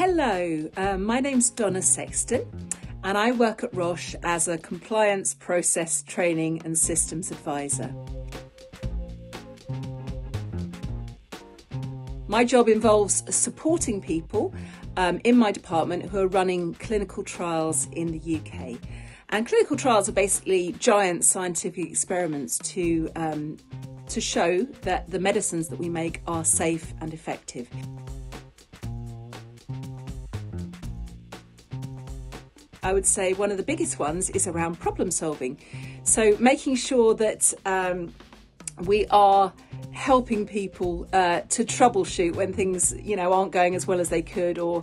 Hello, uh, my name's Donna Sexton, and I work at Roche as a compliance process training and systems advisor. My job involves supporting people um, in my department who are running clinical trials in the UK. And clinical trials are basically giant scientific experiments to um, to show that the medicines that we make are safe and effective. I would say one of the biggest ones is around problem solving. So making sure that um, we are helping people uh, to troubleshoot when things you know aren't going as well as they could, or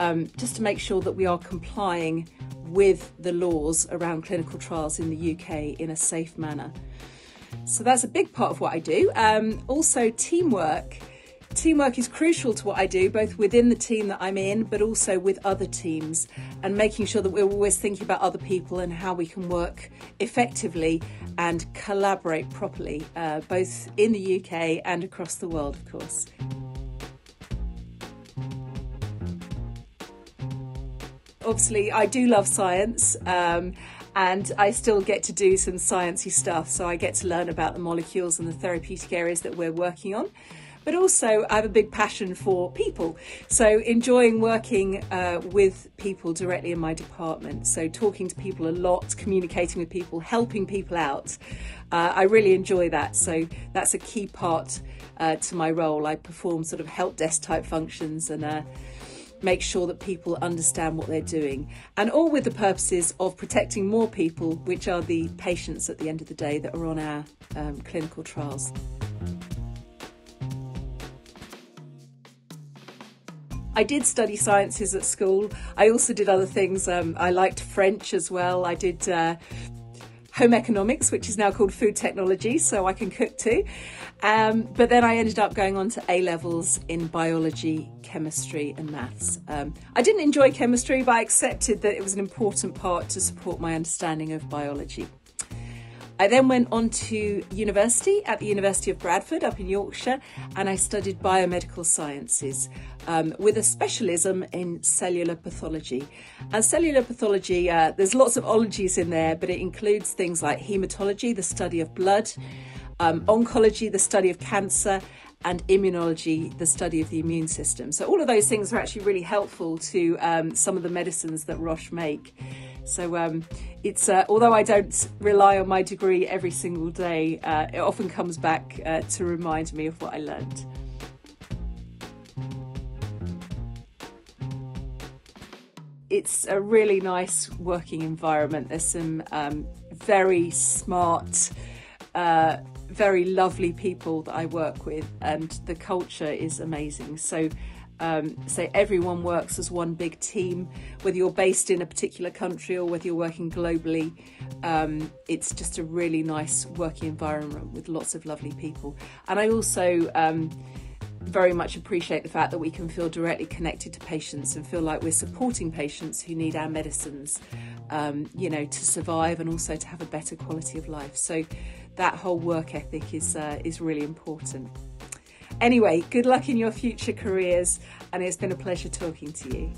um, just to make sure that we are complying with the laws around clinical trials in the UK in a safe manner. So that's a big part of what I do. Um, also, teamwork. Teamwork is crucial to what I do, both within the team that I'm in, but also with other teams, and making sure that we're always thinking about other people and how we can work effectively and collaborate properly, uh, both in the UK and across the world, of course. Obviously, I do love science. Um, and I still get to do some sciencey stuff. So I get to learn about the molecules and the therapeutic areas that we're working on. But also, I have a big passion for people. So, enjoying working uh, with people directly in my department. So, talking to people a lot, communicating with people, helping people out. Uh, I really enjoy that. So, that's a key part uh, to my role. I perform sort of help desk type functions and uh, make sure that people understand what they're doing, and all with the purposes of protecting more people, which are the patients at the end of the day that are on our um, clinical trials. I did study sciences at school. I also did other things. Um, I liked French as well. I did uh, home economics, which is now called food technology, so I can cook too. Um, but then I ended up going on to A levels in biology, chemistry, and maths. Um, I didn't enjoy chemistry, but I accepted that it was an important part to support my understanding of biology. I then went on to university at the University of Bradford up in Yorkshire and I studied biomedical sciences um, with a specialism in cellular pathology. And cellular pathology, uh, there's lots of ologies in there, but it includes things like hematology, the study of blood, um, oncology, the study of cancer, and immunology, the study of the immune system. So, all of those things are actually really helpful to um, some of the medicines that Roche make. So, um, it's uh, although I don't rely on my degree every single day, uh, it often comes back uh, to remind me of what I learned. It's a really nice working environment. There's some um, very smart uh, very lovely people that I work with, and the culture is amazing. So, um, so everyone works as one big team, whether you're based in a particular country or whether you're working globally. Um, it's just a really nice working environment with lots of lovely people. And I also um, very much appreciate the fact that we can feel directly connected to patients and feel like we're supporting patients who need our medicines, um, you know, to survive and also to have a better quality of life. So that whole work ethic is uh, is really important. Anyway, good luck in your future careers, and it's been a pleasure talking to you.